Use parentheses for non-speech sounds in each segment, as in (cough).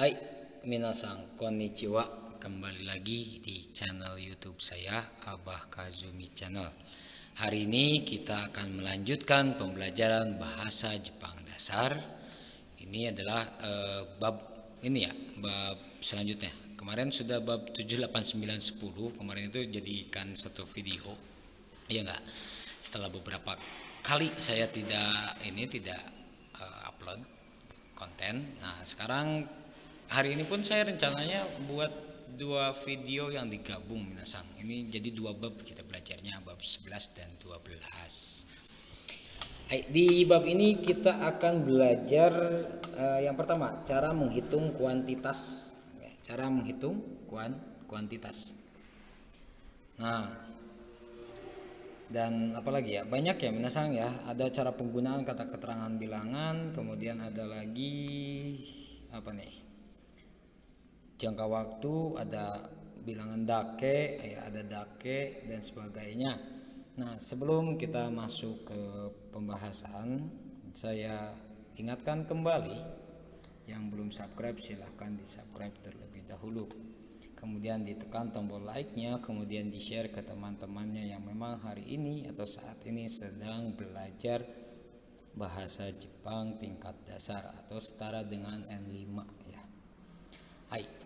Hai, minasang konnichiwa. Kembali lagi di channel YouTube saya Abah Kazumi Channel. Hari ini kita akan melanjutkan pembelajaran bahasa Jepang dasar. Ini adalah eh, bab ini ya, bab selanjutnya. Kemarin sudah bab 7 8 9 10. Kemarin itu jadikan satu video. Iya enggak? Setelah beberapa kali saya tidak ini tidak eh, upload konten. Nah, sekarang hari ini pun saya rencananya buat dua video yang digabung minasang. Ini jadi dua bab kita belajarnya bab 11 dan 12. Hai, Di bab ini kita akan belajar eh, yang pertama cara menghitung kuantitas. Ya, Cara menghitung kuan kuantitas. Nah, dan apalagi ya banyak ya minasang ya ada cara penggunaan kata keterangan bilangan kemudian ada lagi apa nih jangka waktu ada bilangan dake ya ada dake dan sebagainya. Nah sebelum kita masuk ke pembahasan saya ingatkan kembali yang belum subscribe silahkan di subscribe terlebih dahulu. Kemudian ditekan tombol like-nya kemudian di share ke teman-temannya yang memang hari ini atau saat ini sedang belajar bahasa Jepang tingkat dasar atau setara dengan N5 ya. Hai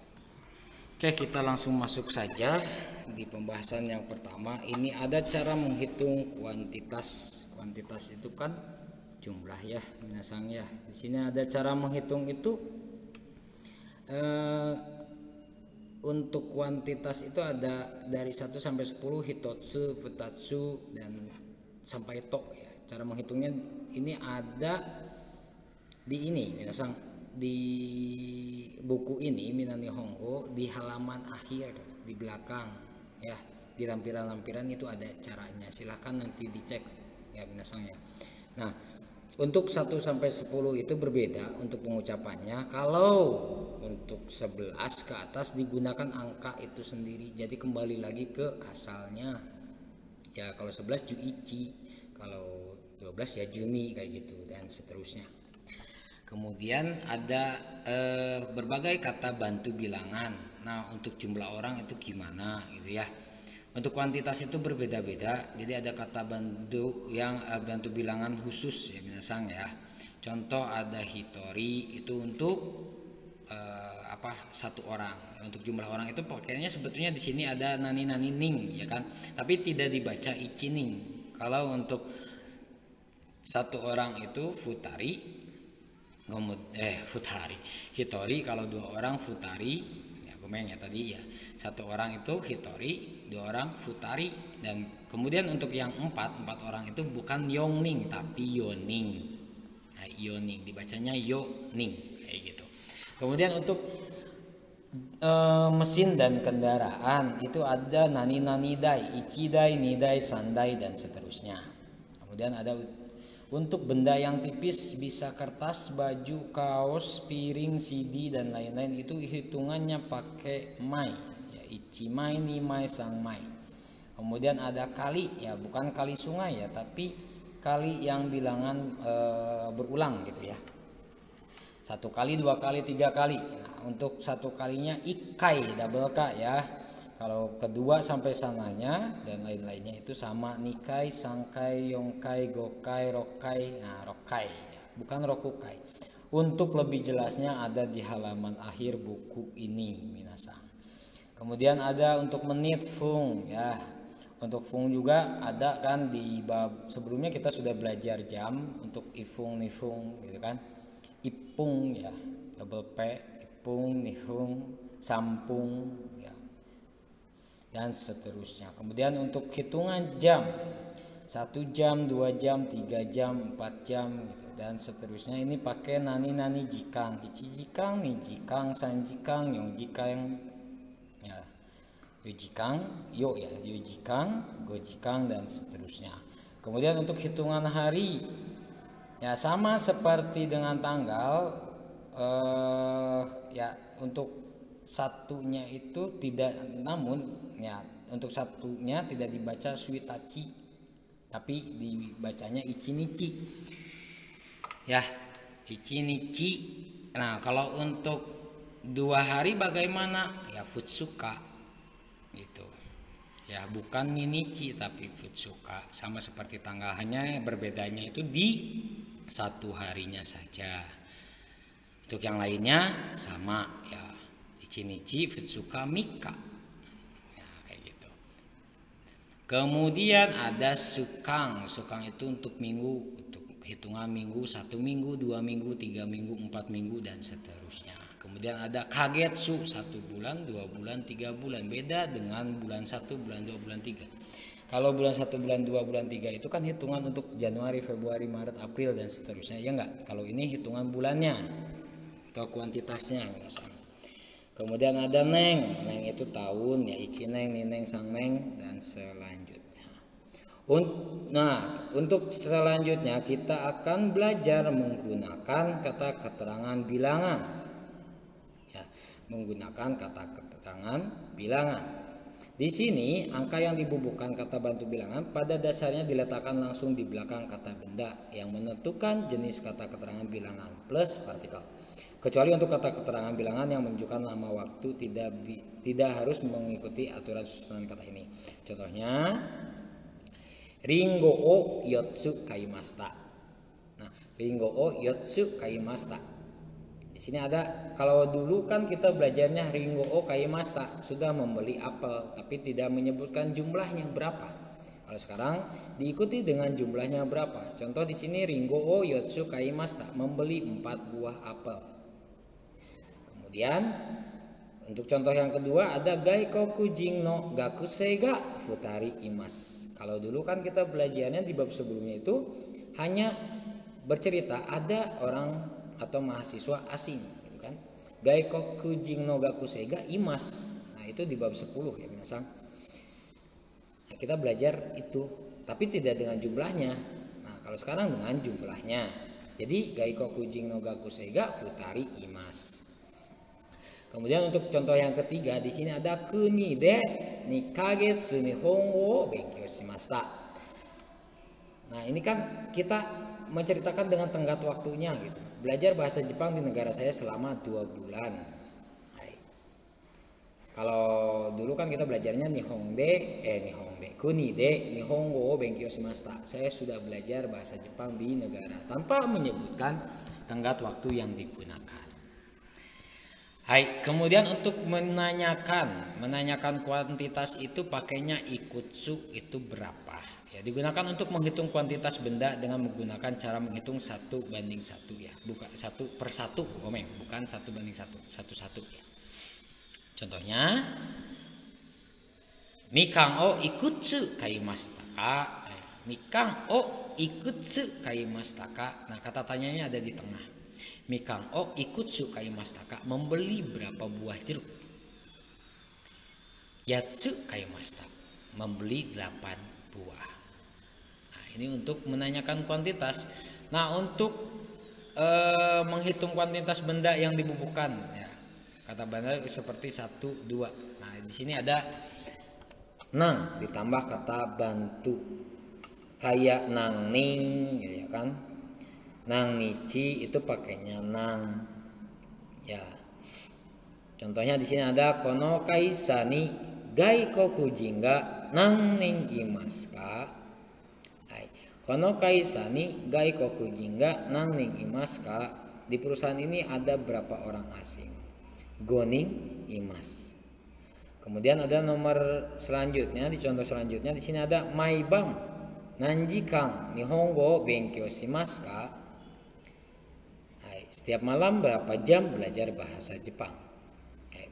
Oke kita langsung masuk saja. Di pembahasan yang pertama ini ada cara menghitung kuantitas. Kuantitas itu kan jumlah ya minasang ya. Di sini ada cara menghitung itu eh, untuk kuantitas itu ada dari 1 sampai 10 hitotsu, futatsu dan sampai to ya. Cara menghitungnya ini ada di ini minasang di buku ini Minani Honggo di halaman akhir di belakang ya di lampiran-lampiran itu ada caranya silahkan nanti dicek ya minasang ya nah untuk 1 sampai 10 itu berbeda untuk pengucapannya. Kalau untuk 11 ke atas digunakan angka itu sendiri. Jadi kembali lagi ke asalnya. Ya kalau 11 juichi, kalau 12 ya Juni kayak gitu dan seterusnya. Kemudian ada eh, berbagai kata bantu bilangan. Nah, untuk jumlah orang itu gimana gitu ya. Untuk kuantitas itu berbeda-beda. Jadi ada kata bantu yang uh, bantu bilangan khusus ya minasang ya. Contoh ada hitori itu untuk uh, apa satu orang. Untuk jumlah orang itu pakainya sebetulnya di sini ada nani nani ning ya kan. Tapi tidak dibaca ichining. Kalau untuk satu orang itu futari eh futari. Hitori kalau dua orang futari ya gomeng ya tadi ya. Satu orang itu hitori dua orang futari dan kemudian untuk yang empat empat orang itu bukan yongning tapi yoning. Nah, yoning dibacanya yoning kayak gitu. Kemudian untuk e, mesin dan kendaraan itu ada nani nani dai ichidai nidai sandai dan seterusnya. Kemudian ada untuk benda yang tipis bisa kertas, baju, kaos, piring, CD dan lain-lain itu hitungannya pakai mai Ichimai Nimai Sangmai. Kemudian ada kali ya, bukan kali sungai ya, tapi kali yang bilangan e, berulang gitu ya. Satu kali, dua kali, tiga kali. Nah, untuk satu kalinya ikai double k ya. Kalau kedua sampai sananya dan lain-lainnya itu sama nikai, sangkai, yongkai, gokai, rokai. Nah, rokai ya, bukan rokukai. Untuk lebih jelasnya ada di halaman akhir buku ini, minasang. Kemudian ada untuk menit fung ya. Untuk fung juga ada kan di bab sebelumnya kita sudah belajar jam untuk ifung nifung gitu kan. Ipung ya, double P, ipung nifung, sampung ya. Dan seterusnya. Kemudian untuk hitungan jam satu jam, dua jam, tiga jam, empat jam gitu dan seterusnya ini pakai nani nani jikang, ichi jikang, ni jikang, san jikang, yong jikang, Yujikang, yo ya, Yujikang, Gojikang dan seterusnya. Kemudian untuk hitungan hari ya sama seperti dengan tanggal eh, ya untuk satunya itu tidak namun ya untuk satunya tidak dibaca suitachi tapi dibacanya ichinichi. Ya, ichinichi. Nah, kalau untuk dua hari bagaimana? Ya futsuka. Gitu. Ya bukan minici tapi futsuka. Sama seperti tanggal hanya berbedanya itu di satu harinya saja. Untuk yang lainnya sama ya ichinichi futsuka mika. Ya, kayak gitu. Kemudian ada sukang. Sukang itu untuk minggu untuk hitungan minggu satu minggu dua minggu tiga minggu empat minggu dan seterusnya. Kemudian ada kagetsu satu bulan dua bulan tiga bulan. Beda dengan bulan satu bulan dua bulan tiga. Kalau bulan satu bulan dua bulan tiga itu kan hitungan untuk Januari Februari Maret April dan seterusnya. Ya enggak kalau ini hitungan bulannya atau kuantitasnya kemudian ada neng neng itu tahun ya ichi neng nineng sang neng dan selanjutnya Nah, untuk selanjutnya kita akan belajar menggunakan kata keterangan bilangan. Ya, menggunakan kata keterangan bilangan. Di sini angka yang dibubuhkan kata bantu bilangan pada dasarnya diletakkan langsung di belakang kata benda yang menentukan jenis kata keterangan bilangan plus partikel. Kecuali untuk kata keterangan bilangan yang menunjukkan lama waktu tidak tidak harus mengikuti aturan susunan kata ini. Contohnya Ringo o yotsu kaimasta. Nah, ringo o yotsu kaimasta. Di sini ada kalau dulu kan kita belajarnya ringo o kaimasta sudah membeli apel tapi tidak menyebutkan jumlahnya berapa. Kalau sekarang diikuti dengan jumlahnya berapa. Contoh di sini ringo o yotsu kaimasta membeli 4 buah apel. Kemudian untuk contoh yang kedua ada gaikoku jing no gakusei ga futari imas. Kalau dulu kan kita belajarnya di bab sebelumnya itu hanya bercerita ada orang atau mahasiswa asing gitu kan. Gaiko kujing no gakusega imas. Nah, itu di bab 10 ya minasang. Nah, kita belajar itu tapi tidak dengan jumlahnya. Nah, kalau sekarang dengan jumlahnya. Jadi gaiko kujing no gakusega futari imas. Kemudian untuk contoh yang ketiga di sini ada kuni de ni kagetsu nihongo benkyou shimashita. Nah, ini kan kita menceritakan dengan tenggat waktunya gitu. Belajar bahasa Jepang di negara saya selama dua bulan. Hai. Kalau dulu kan kita belajarnya nihongde eh nihongde kuni de nihongo benkyou shimashita. Saya sudah belajar bahasa Jepang di negara tanpa menyebutkan tenggat waktu yang digunakan. Hai, kemudian untuk menanyakan, menanyakan kuantitas itu pakainya ikutsu itu berapa? Ya, digunakan untuk menghitung kuantitas benda dengan menggunakan cara menghitung satu banding satu ya, bukan satu per satu, gomeng, bukan satu banding satu, satu satu ya. Contohnya, mikang o ikutsu kaimastaka. Mikang o ikutsu kaimastaka. Nah, kata tanyanya ada di tengah. Mikang O ikut sukai mastaka membeli berapa buah jeruk. Yatsu kai mastaka membeli 8 buah. Nah, ini untuk menanyakan kuantitas. Nah, untuk e, menghitung kuantitas benda yang dibubuhkan ya. Kata benda seperti satu dua. Nah, di sini ada nang ditambah kata bantu kayak nang ning ya kan nang nici itu pakainya nang. Ya. Contohnya di sini ada kono kaisani gai koku jingga nang ning imaska Hai. kono kaisani gai koku jingga nang ning imaska di perusahaan ini ada berapa orang asing? Goning imas. Kemudian ada nomor selanjutnya di contoh selanjutnya di sini ada maibang nanjikang nihongo benkyo shimasu setiap malam berapa jam belajar bahasa Jepang?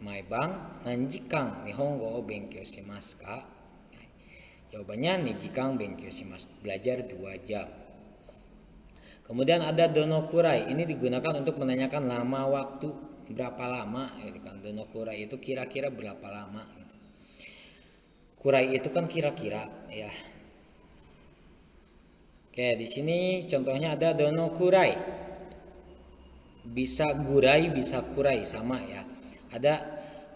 Maibang nanjikang nihongo benkyou shimasu ka? Jawabannya nijikang benkyou shimasu. Belajar dua jam. Kemudian ada donokurai. Ini digunakan untuk menanyakan lama waktu berapa lama gitu kan. Donokurai itu kira-kira berapa lama gitu. Kurai itu kan kira-kira ya. Oke, di sini contohnya ada donokurai bisa gurai bisa kurai sama ya. Ada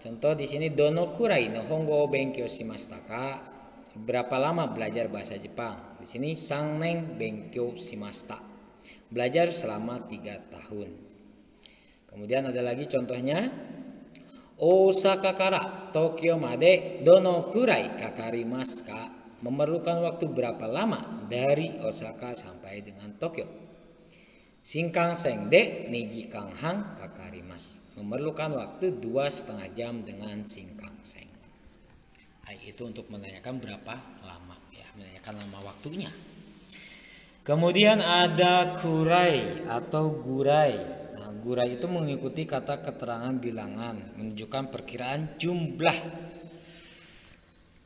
contoh di sini dono kurai no hongo benkyo shimashita berapa lama belajar bahasa Jepang? Di sini sang neng benkyo shimashita belajar selama tiga tahun. Kemudian ada lagi contohnya Osaka kara Tokyo made dono kurai kakarimasu ka? Memerlukan waktu berapa lama dari Osaka sampai dengan Tokyo? Shinkansen de niji hang kakarimasu. Memerlukan waktu dua setengah jam dengan Shinkansen. Nah, itu untuk menanyakan berapa lama ya, menanyakan lama waktunya. Kemudian ada kurai atau gurai. Nah, gurai itu mengikuti kata keterangan bilangan, menunjukkan perkiraan jumlah.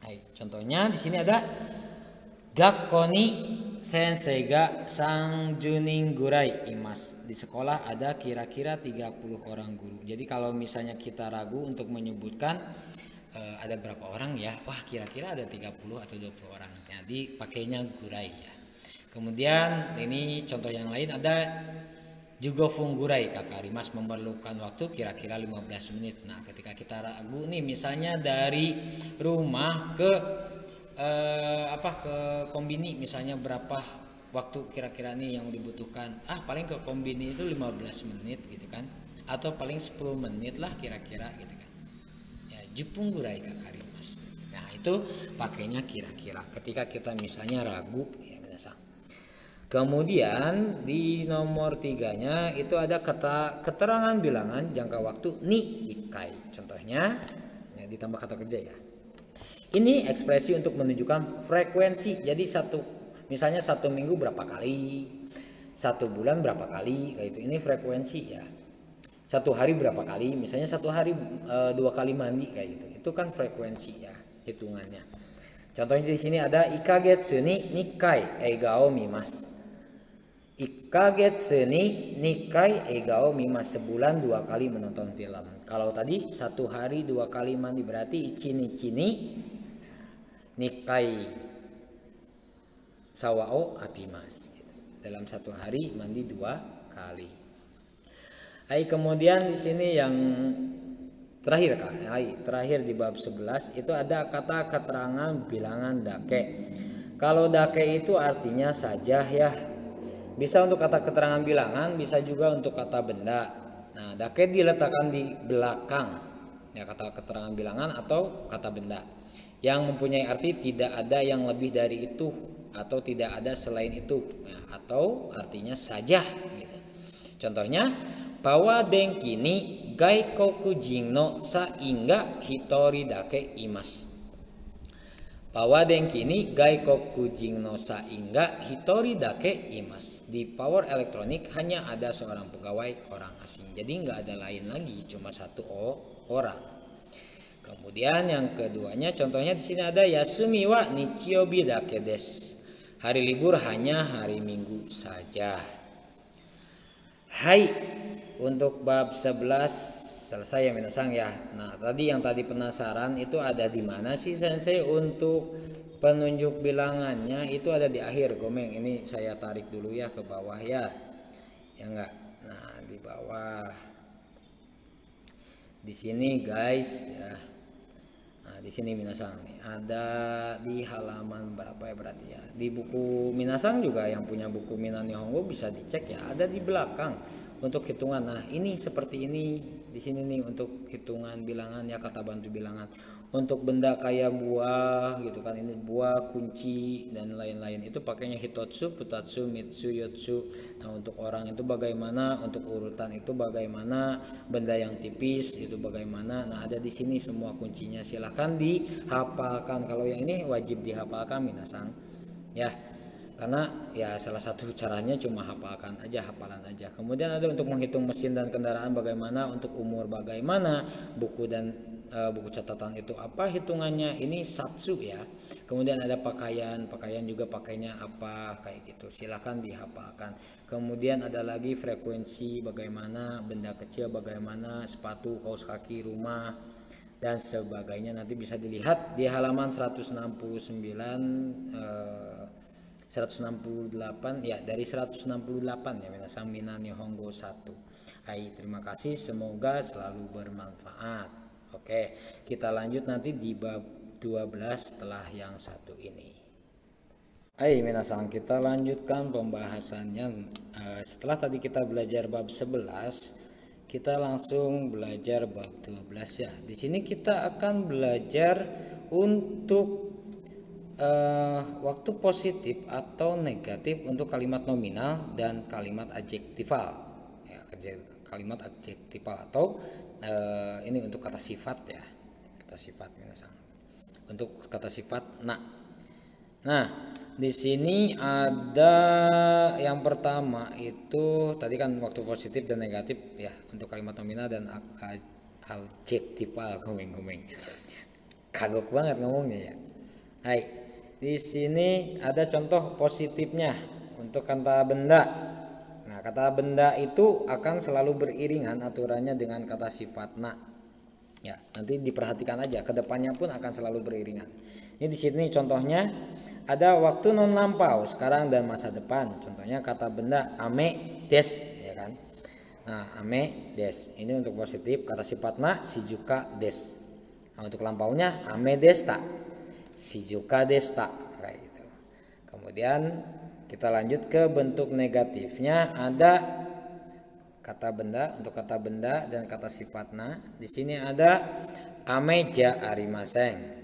Hai, contohnya di sini ada Gakoni sensei ga sang juning gurai imas. Di sekolah ada kira-kira 30 orang guru. Jadi kalau misalnya kita ragu untuk menyebutkan uh, ada berapa orang ya, wah kira-kira ada 30 atau 20 orang. Jadi pakainya gurai ya. Kemudian ini contoh yang lain ada juga funggurai kakak Rimas memerlukan waktu kira-kira 15 menit. Nah, ketika kita ragu nih misalnya dari rumah ke eh, apa ke kombini misalnya berapa waktu kira-kira nih yang dibutuhkan. Ah, paling ke kombini itu 15 menit gitu kan. Atau paling 10 menit lah kira-kira gitu kan. Ya, jupunggurai kakak Rimas. Nah, itu pakainya kira-kira. Ketika kita misalnya ragu ya misalnya Kemudian di nomor tiganya itu ada kata keterangan bilangan jangka waktu ni ikai. Contohnya ya, ditambah kata kerja ya. Ini ekspresi untuk menunjukkan frekuensi. Jadi satu misalnya satu minggu berapa kali, satu bulan berapa kali kayak itu. Ini frekuensi ya. Satu hari berapa kali? Misalnya satu hari e, dua kali mandi kayak gitu. Itu kan frekuensi ya hitungannya. Contohnya di sini ada ikagetsu ni nikai egao mimas Ikaget seni nikai egao mima sebulan dua kali menonton film. Kalau tadi satu hari dua kali mandi berarti cini nikai sawao apimas. Dalam satu hari mandi dua kali. Hai kemudian di sini yang terakhir kak, hai terakhir di bab 11 itu ada kata keterangan bilangan dake. Kalau dake itu artinya saja ya bisa untuk kata keterangan bilangan, bisa juga untuk kata benda. Nah, dake diletakkan di belakang ya kata keterangan bilangan atau kata benda yang mempunyai arti tidak ada yang lebih dari itu atau tidak ada selain itu nah, atau artinya saja gitu. Contohnya bahwa denkini gaikoku jin no hitori dake imas. Bahwa denkini gaikoku jin no hitori dake imas di power elektronik hanya ada seorang pegawai orang asing. Jadi nggak ada lain lagi, cuma satu orang. Kemudian yang keduanya contohnya di sini ada Yasumi wa Nichiyobi dake des. Hari libur hanya hari Minggu saja. Hai, untuk bab 11 selesai ya minasang ya. Nah, tadi yang tadi penasaran itu ada di mana sih sensei untuk penunjuk bilangannya itu ada di akhir gomeng ini saya tarik dulu ya ke bawah ya ya enggak nah di bawah di sini guys ya nah di sini minasang nih. Ada di halaman berapa ya berarti ya? Di buku minasang juga yang punya buku Minani Honggo bisa dicek ya. Ada di belakang untuk hitungan. Nah ini seperti ini di sini nih untuk hitungan bilangan ya kata bantu bilangan. Untuk benda kayak buah gitu kan ini buah kunci dan lain-lain. Itu pakainya hitotsu putatsu mitsu yotsu nah untuk orang itu bagaimana? Untuk urutan itu bagaimana? Benda yang tipis itu bagaimana? Nah ada di sini semua kuncinya. Silahkan dihafalkan. Kalau yang ini wajib dihafalkan minasang. Ya karena ya salah satu caranya cuma hafalkan aja hafalan aja. Kemudian ada untuk menghitung mesin dan kendaraan bagaimana untuk umur bagaimana buku dan e, buku catatan itu apa hitungannya ini satsu ya. Kemudian ada pakaian pakaian juga pakainya apa kayak gitu. Silahkan dihafalkan. Kemudian ada lagi frekuensi bagaimana benda kecil bagaimana sepatu kaos kaki rumah dan sebagainya. Nanti bisa dilihat di halaman 169 eh, 168 ya dari 168 ya minasang mina nihongo 1 Hai terima kasih semoga selalu bermanfaat. Oke kita lanjut nanti di bab 12 setelah yang satu ini. Hai minasang kita lanjutkan pembahasannya uh, setelah tadi kita belajar bab 11 kita langsung belajar bab 12 ya. Di sini kita akan belajar untuk uh, waktu positif atau negatif untuk kalimat nominal dan kalimat adjektifal. Ya, kalimat adjektifal atau uh, ini untuk kata sifat ya. Kata sifat misalnya. Untuk kata sifat nak. Nah, di sini ada yang pertama itu tadi kan waktu positif dan negatif ya untuk kalimat nominal dan adjektifal kuming-kuming. Kagok banget ngomongnya ya. Hai, di sini ada contoh positifnya untuk kata benda. Nah, kata benda itu akan selalu beriringan aturannya dengan kata sifat na. Ya, nanti diperhatikan aja ke depannya pun akan selalu beriringan. Ini di sini contohnya ada waktu non lampau sekarang dan masa depan contohnya kata benda ame des ya kan nah ame des ini untuk positif kata sifatnya si juga des nah, untuk lampaunya ame desta si juga desta kayak gitu kemudian kita lanjut ke bentuk negatifnya ada kata benda untuk kata benda dan kata sifatnya di sini ada ameja arimaseng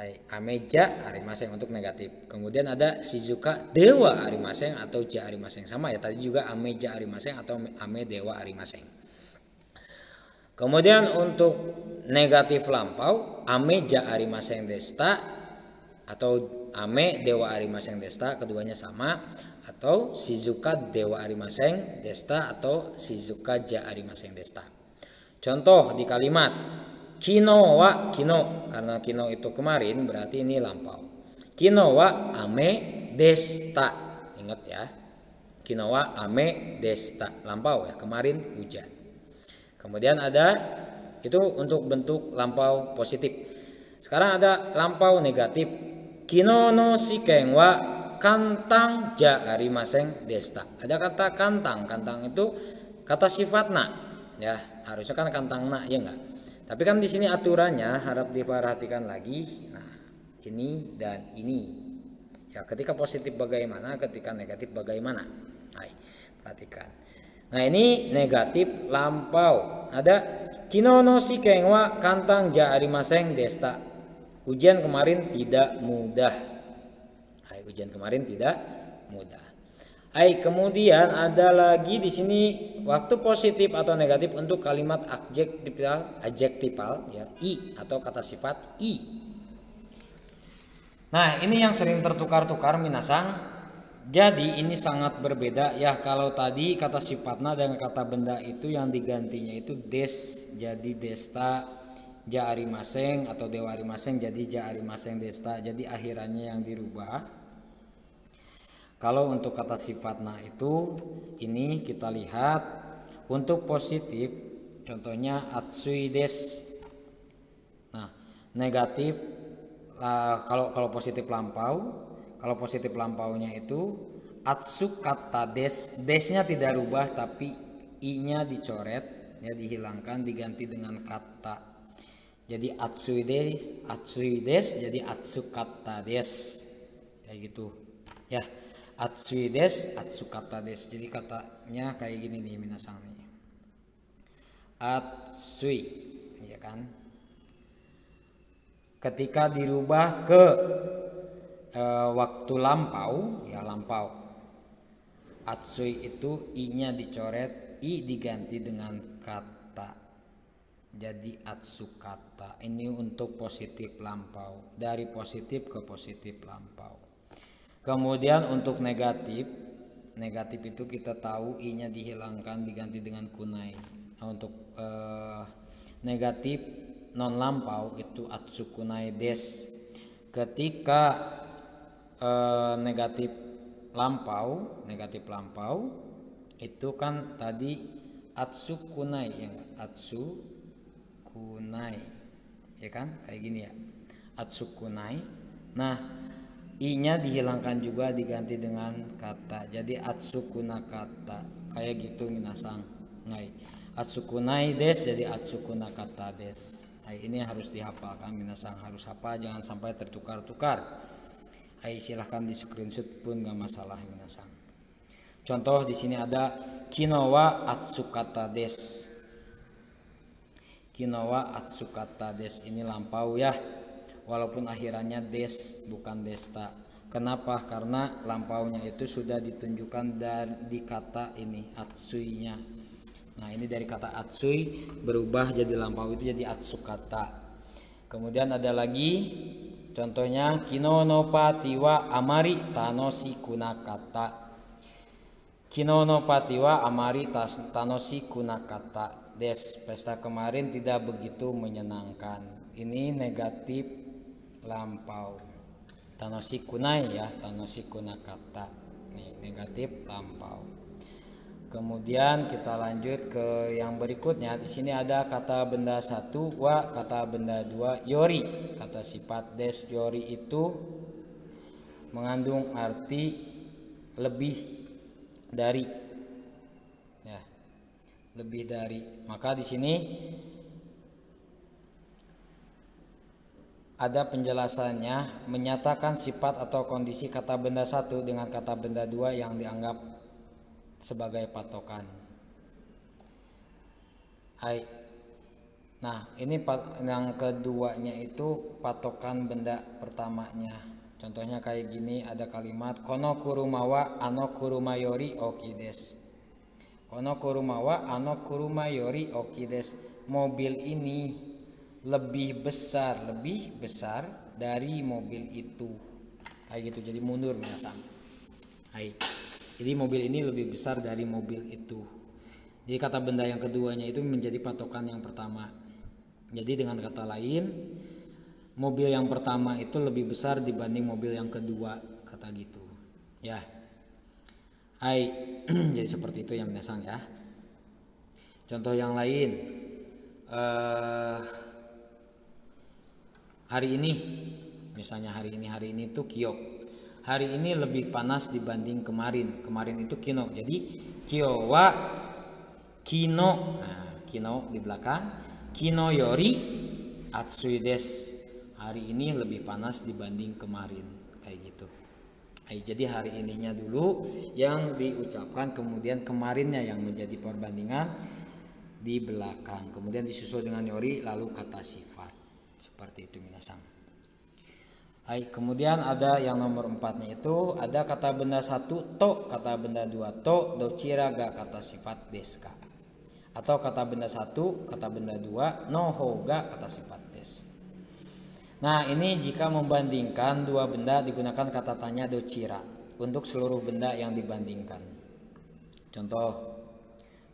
Hai, ameja arimaseng untuk negatif. Kemudian ada Shizuka dewa arimaseng atau ja arimaseng sama ya tadi juga ameja arimaseng atau ame dewa arimaseng. Kemudian untuk negatif lampau ameja arimaseng desta atau ame dewa arimaseng desta keduanya sama atau Shizuka dewa arimaseng desta atau Shizuka ja arimaseng desta. Contoh di kalimat Kino wa kino karena kino itu kemarin berarti ini lampau. Kino wa ame desta. Ingat ya. Kino wa ame desta. Lampau ya, kemarin hujan. Kemudian ada itu untuk bentuk lampau positif. Sekarang ada lampau negatif. Kino no shikeng wa kantang ja arimaseng desta. Ada kata kantang. Kantang itu kata sifatna ya harusnya kan kantang na ya enggak tapi kan di sini aturannya harap diperhatikan lagi. Nah, ini dan ini. Ya, ketika positif bagaimana, ketika negatif bagaimana. Hai, perhatikan. Nah, ini negatif lampau. Ada kinono si kengwa kantang ja arimaseng desta. Ujian kemarin tidak mudah. Hai, ujian kemarin tidak mudah. Hai, kemudian ada lagi di sini waktu positif atau negatif untuk kalimat adjektifal, adjektifal ya, i atau kata sifat i. Nah, ini yang sering tertukar-tukar minasang. Jadi ini sangat berbeda ya kalau tadi kata sifatnya dan kata benda itu yang digantinya itu des jadi desta ja maseng atau dewa maseng jadi ja maseng desta jadi akhirannya yang dirubah kalau untuk kata sifat nah itu ini kita lihat untuk positif contohnya atsuides. Nah, negatif uh, kalau kalau positif lampau, kalau positif lampaunya itu atsu kata des, desnya tidak rubah tapi i-nya dicoret ya dihilangkan diganti dengan kata jadi atsuides atsuides jadi atsu kata des kayak gitu ya Atsuides, Atsukata-des. Jadi katanya kayak gini nih minasang nih. Atsui, ya kan? Ketika dirubah ke e, waktu lampau, ya lampau. Atsui itu i-nya dicoret, i diganti dengan kata. Jadi atsukata. Ini untuk positif lampau. Dari positif ke positif lampau. Kemudian untuk negatif, negatif itu kita tahu i-nya dihilangkan diganti dengan kunai. Nah, untuk eh, negatif non lampau itu atsukunai des. Ketika eh, negatif lampau, negatif lampau itu kan tadi atsukunai ya atsu kunai ya kan? Kayak gini ya. Atsukunai. Nah i-nya dihilangkan juga diganti dengan kata. Jadi atsukuna kata kayak gitu minasang. Ngai. Atsukunai des jadi atsukuna kata des. Nah, ini harus dihafalkan minasang. Harus apa jangan sampai tertukar-tukar. Hai silahkan di screenshot pun gak masalah minasang. Contoh di sini ada kinowa atsukata des kinowa atsukata des ini lampau ya walaupun akhirannya des bukan desta. Kenapa? Karena lampaunya itu sudah ditunjukkan dari kata ini atsuinya nah ini dari kata atsui berubah jadi lampau itu jadi atsukata. Kemudian ada lagi contohnya kinono patiwa amari tanoshi kunakata kinono patiwa amari tanoshi kunakata des pesta kemarin tidak begitu menyenangkan. Ini negatif lampau. Tanoshi kunai ya tanoshi kunakata nih negatif lampau. Kemudian kita lanjut ke yang berikutnya. Di sini ada kata benda satu wa kata benda dua yori. Kata sifat des yori itu mengandung arti lebih dari lebih dari maka di sini ada penjelasannya menyatakan sifat atau kondisi kata benda satu dengan kata benda dua yang dianggap sebagai patokan. Hai. Nah, ini yang keduanya itu patokan benda pertamanya. Contohnya kayak gini ada kalimat kono kurumawa ano kurumayori okides. Kono kurumawa ano kurumayori okides. Mobil ini lebih besar, lebih besar dari mobil itu. Kayak gitu. Jadi mundur minasang. Hai. Jadi mobil ini lebih besar dari mobil itu. Jadi kata benda yang keduanya itu menjadi patokan yang pertama. Jadi dengan kata lain, mobil yang pertama itu lebih besar dibanding mobil yang kedua, kata gitu. Ya. Hai, (clears throat) jadi seperti itu yang minasang ya. Contoh yang lain, uh, hari ini, misalnya hari ini hari ini itu kiok. Hari ini lebih panas dibanding kemarin. Kemarin itu kino. Jadi kiowa kino. Nah, kino di belakang. Kino yori atsui des. Hari ini lebih panas dibanding kemarin. Kayak gitu. Jadi hari ininya dulu yang diucapkan kemudian kemarinnya yang menjadi perbandingan di belakang kemudian disusul dengan yori lalu kata sifat. Seperti itu minasang. Hai, kemudian ada yang nomor empatnya itu ada kata benda satu to kata benda dua to docira ga kata sifat deska. Atau kata benda satu kata benda dua no hoga kata sifat des Nah, ini jika membandingkan dua benda digunakan kata tanya docira untuk seluruh benda yang dibandingkan. Contoh,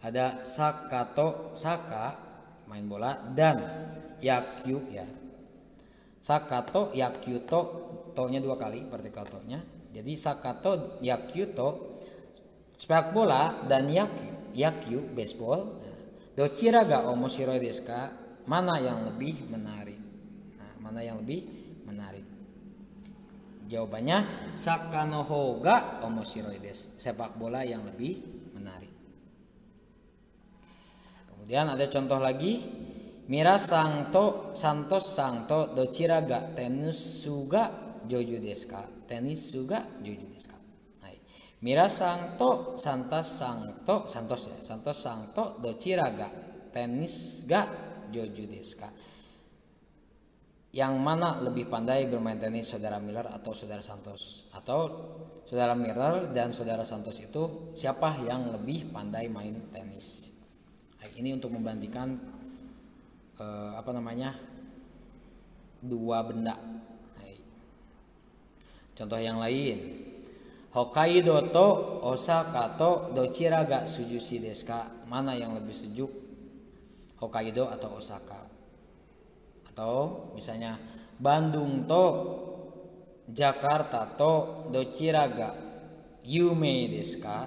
ada sakato, saka main bola dan yakyu ya. Sakato yakyu to, to-nya dua kali partikel to-nya. Jadi sakato yakyu to sepak bola dan yakyu, yakyu baseball. Nah, docira ga omoshiroi desu? Mana yang lebih menarik? Mana yang lebih menarik? Jawabannya sakano hoga omoshiroides sepak bola yang lebih menarik. Kemudian ada contoh lagi mira sangto santos sangto dochira ga tenis suga joju deska tenis suga joju deska Mira sangto santas sangto santos ya santos sangto dochira ga tenis ga joju deska yang mana lebih pandai bermain tenis saudara Miller atau saudara Santos? Atau saudara Miller dan saudara Santos itu siapa yang lebih pandai main tenis? Ini untuk membandingkan eh, apa namanya dua benda. Contoh yang lain. Hokkaido to Osaka to dochira ga sujushi deska. Mana yang lebih sejuk? Hokkaido atau Osaka atau misalnya Bandung to Jakarta to Dociraga Yume deska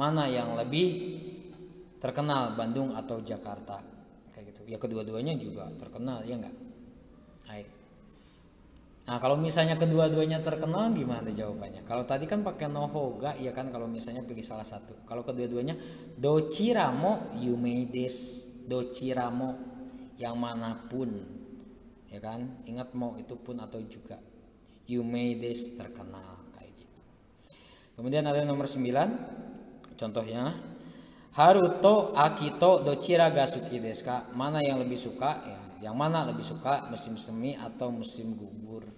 mana yang lebih terkenal Bandung atau Jakarta kayak gitu ya kedua-duanya juga terkenal ya enggak Hai. Nah kalau misalnya kedua-duanya terkenal gimana jawabannya? Kalau tadi kan pakai nohoga ya kan kalau misalnya pilih salah satu. Kalau kedua-duanya dociramo yume des dociramo yang mana pun ya kan ingat mau itu pun atau juga you made this terkenal kayak gitu kemudian ada nomor 9 contohnya Haruto Akito Dochira ga suki desu ka? Mana yang lebih suka? Ya, yang mana lebih suka musim semi atau musim gugur?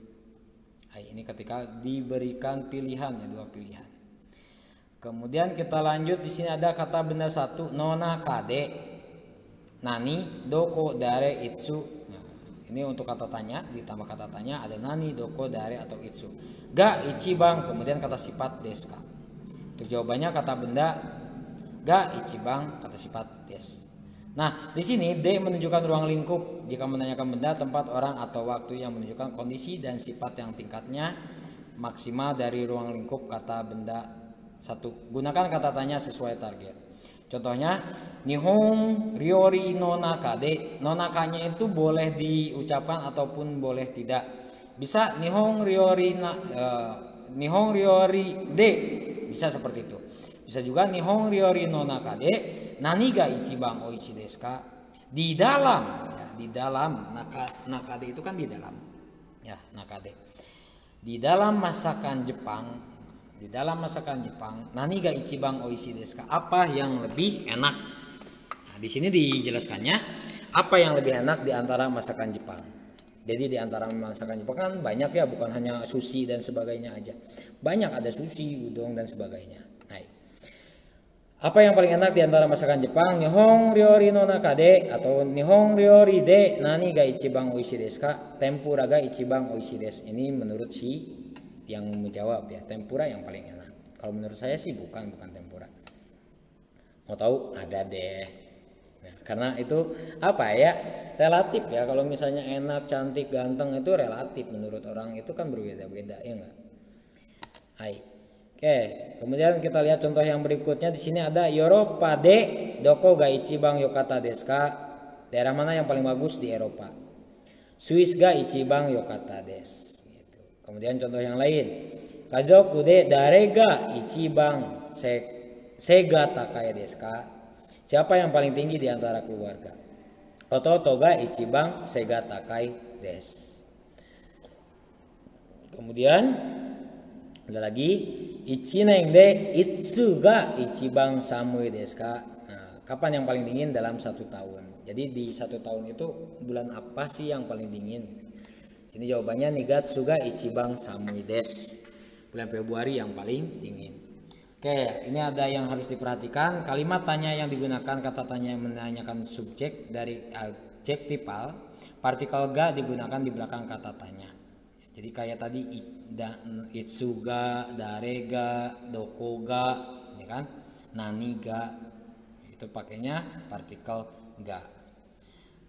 Ini ketika diberikan pilihan ya dua pilihan. Kemudian kita lanjut di sini ada kata benda satu nona kade nani doko dare itsu. Nah, ini untuk kata tanya ditambah kata tanya ada nani doko dare atau itsu. Ga ichibang kemudian kata sifat deska. Untuk jawabannya kata benda ga ichibang kata sifat des. Nah, di sini D menunjukkan ruang lingkup jika menanyakan benda, tempat, orang atau waktu yang menunjukkan kondisi dan sifat yang tingkatnya maksimal dari ruang lingkup kata benda satu. Gunakan kata tanya sesuai target. Contohnya Nihon Ryori no nakade. No nakanya itu boleh diucapkan ataupun boleh tidak. Bisa Nihon Ryori na, uh, Nihon Ryori de bisa seperti itu. Bisa juga Nihon Ryori no nakade nani ga ichibang oishi desu ka? Di dalam ya, di dalam naka, nakade itu kan di dalam. Ya, nakade. Di dalam masakan Jepang, di dalam masakan Jepang, nani ga ichibang oishi desu ka? Apa yang lebih enak? Nah, di sini dijelaskannya apa yang lebih enak di antara masakan Jepang. Jadi di antara masakan Jepang kan banyak ya, bukan hanya sushi dan sebagainya aja. Banyak ada sushi, udon dan sebagainya. Apa yang paling enak di antara masakan Jepang? Nihon ryori no nakade atau Nihon ryori de nani ga ichibang oishi desu ka? Tempura ga ichibang oishi desu. Ini menurut si yang menjawab ya, tempura yang paling enak. Kalau menurut saya sih bukan, bukan tempura. Mau tahu? Ada deh. Nah, karena itu apa ya? Relatif ya. Kalau misalnya enak, cantik, ganteng itu relatif menurut orang itu kan berbeda-beda ya enggak? Hai. Oke, kemudian kita lihat contoh yang berikutnya di sini ada Eropa de doko ga ichibang yokata desu ka? Daerah mana yang paling bagus di Eropa? Swiss ga ichibang yokata desu. Kemudian contoh yang lain. Kazoku de dare ga ichibang se sega takai desu ka? Siapa yang paling tinggi di antara keluarga? Ototo ga ichibang sega takai desu. Kemudian ada lagi Ichinen de itsu ga ichibang samui desu ka? Nah, kapan yang paling dingin dalam satu tahun? Jadi di satu tahun itu bulan apa sih yang paling dingin? Sini jawabannya nigatsu ga ichibang samui des. Bulan Februari yang paling dingin. Oke, ini ada yang harus diperhatikan. Kalimat tanya yang digunakan kata tanya yang menanyakan subjek dari adjektifal. Partikel ga digunakan di belakang kata tanya. Jadi kayak tadi itsuga, darega, dokoga, ya kan? Naniga itu pakainya partikel ga.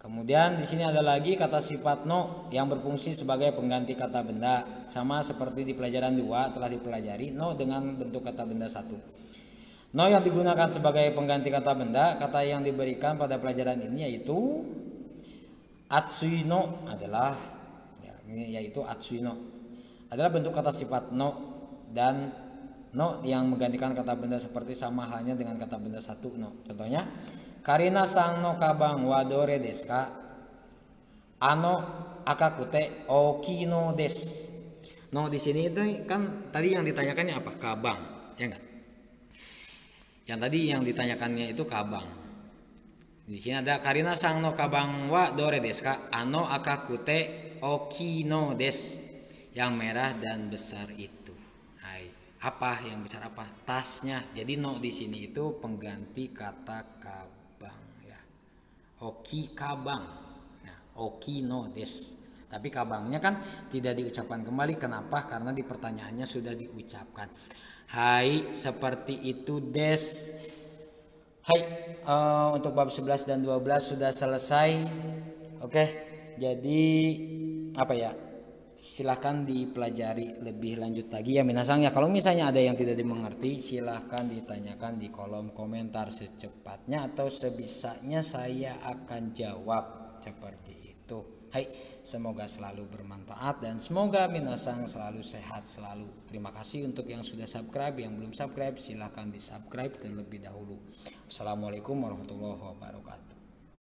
Kemudian di sini ada lagi kata sifat no yang berfungsi sebagai pengganti kata benda. Sama seperti di pelajaran 2 telah dipelajari no dengan bentuk kata benda satu. No yang digunakan sebagai pengganti kata benda, kata yang diberikan pada pelajaran ini yaitu atsuino adalah ya, yaitu atsuino adalah bentuk kata sifat no dan no yang menggantikan kata benda seperti sama halnya dengan kata benda satu no. Contohnya, Karina sang no kabang wadore desu ka? Ano akakute okino des. No di sini itu kan tadi yang ditanyakannya apa? Kabang, ya enggak? Yang tadi yang ditanyakannya itu kabang. Di sini ada Karina sang no kabang wa dore desu ka? Ano akakute okino des yang merah dan besar itu. Apa yang besar apa? Tasnya. Jadi no di sini itu pengganti kata kabang ya. Oki kabang. Nah, oki no des. Tapi kabangnya kan tidak diucapkan kembali. Kenapa? Karena di pertanyaannya sudah diucapkan. Hai, seperti itu des. Hai, uh, untuk bab 11 dan 12 sudah selesai. Oke. Jadi apa ya? Silahkan dipelajari lebih lanjut lagi ya minasang ya. Kalau misalnya ada yang tidak dimengerti silahkan ditanyakan di kolom komentar. Secepatnya atau sebisanya saya akan jawab seperti itu. Hai semoga selalu bermanfaat dan semoga minasang selalu sehat selalu. Terima kasih untuk yang sudah subscribe. Yang belum subscribe silahkan di subscribe terlebih dahulu. Assalamualaikum warahmatullahi wabarakatuh